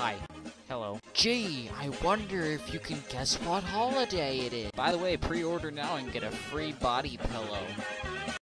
Hi. Hello. Gee, I wonder if you can guess what holiday it is. By the way, pre-order now and get a free body pillow.